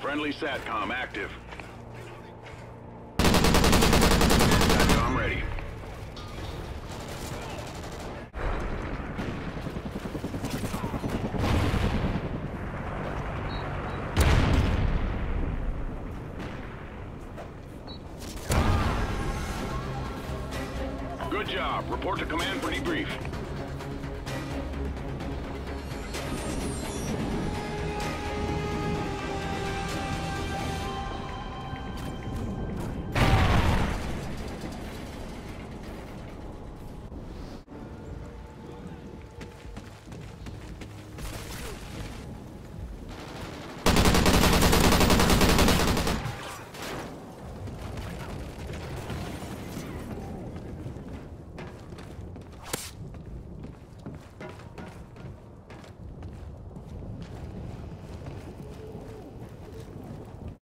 Friendly SATCOM active. SATCOM ready. Good job. Report to command for debrief.